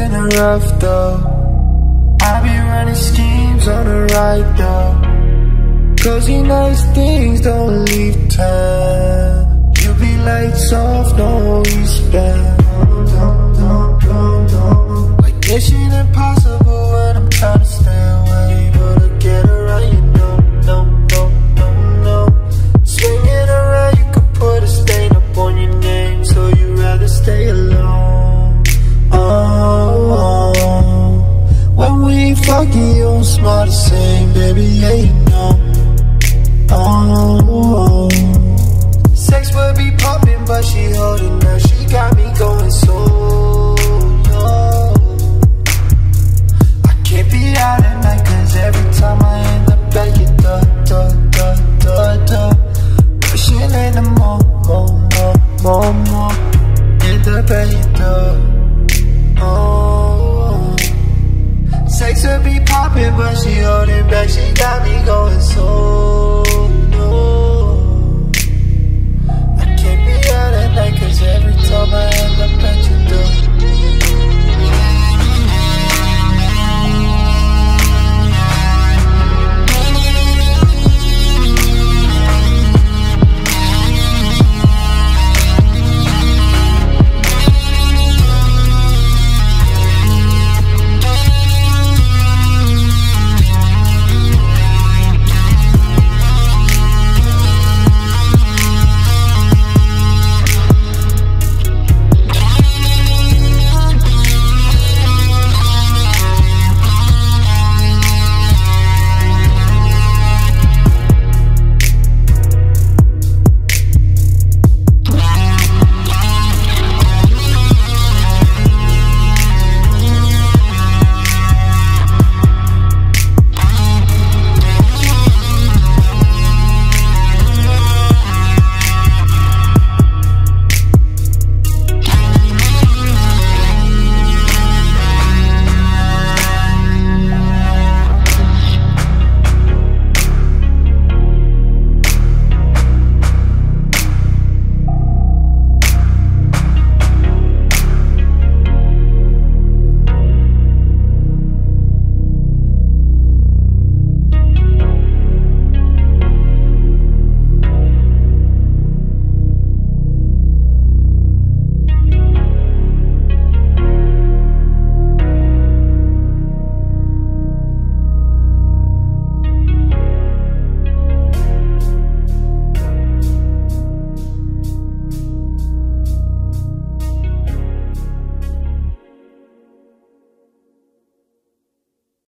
in the rough though. I be running schemes on the right though. Cozy nice things don't leave town You be lights off, no you don't the same, baby, yeah, you know Oh. Sex would be popping, but she holding her. She got me going so low. I can't be out at night, cause every time I in the more, more, more, more, more. End up at takes to be poppin', but she holdin' back. She got me going so.